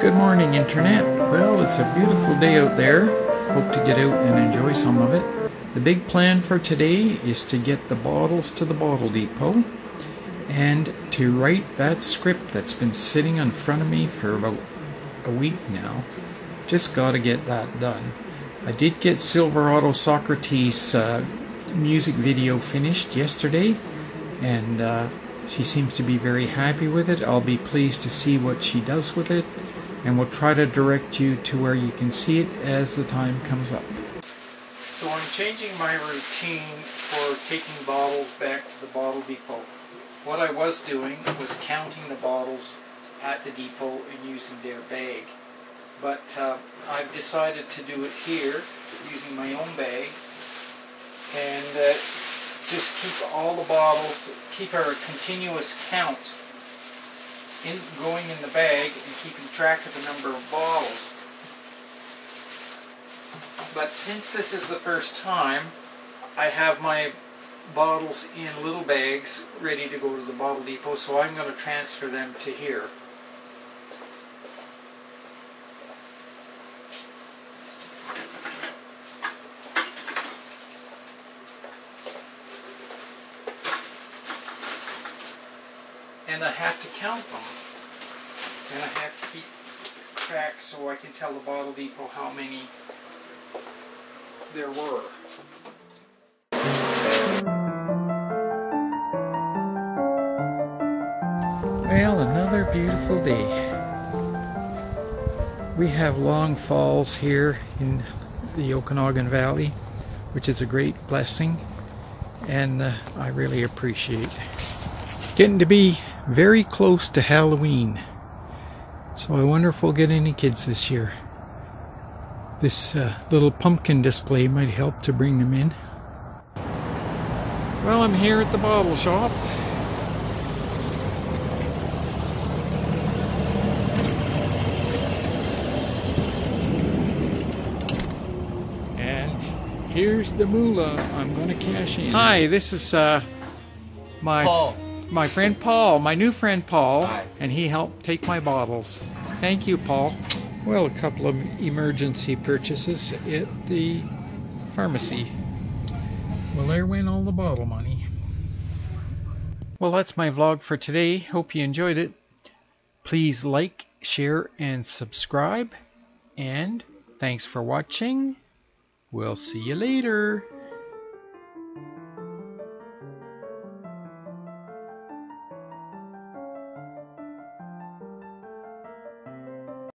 Good morning, Internet. Well, it's a beautiful day out there. Hope to get out and enjoy some of it. The big plan for today is to get the bottles to the bottle depot and to write that script that's been sitting in front of me for about a week now. Just got to get that done. I did get Silverado Socrates' uh, music video finished yesterday, and uh, she seems to be very happy with it. I'll be pleased to see what she does with it, and we'll try to direct you to where you can see it as the time comes up. So I'm changing my routine for taking bottles back to the bottle depot. What I was doing was counting the bottles at the depot and using their bag. But uh, I've decided to do it here using my own bag and uh, just keep all the bottles, keep a continuous count in going in the bag and keeping track of the number of bottles. But since this is the first time, I have my bottles in little bags ready to go to the bottle depot, so I'm going to transfer them to here. And I have to count them. And I have to keep track so I can tell the bottle depot how many there were. Well, another beautiful day. We have long falls here in the Okanagan Valley, which is a great blessing, and uh, I really appreciate. Getting to be very close to Halloween. So I wonder if we'll get any kids this year. This uh, little pumpkin display might help to bring them in. Well, I'm here at the bottle shop. And here's the moolah I'm going to cash in. Hi, this is uh, my Paul. My friend Paul, my new friend Paul, Hi. and he helped take my bottles. Thank you, Paul. Well, a couple of emergency purchases at the pharmacy. Well, there went all the bottle money. Well, that's my vlog for today. Hope you enjoyed it. Please like, share, and subscribe. And thanks for watching. We'll see you later.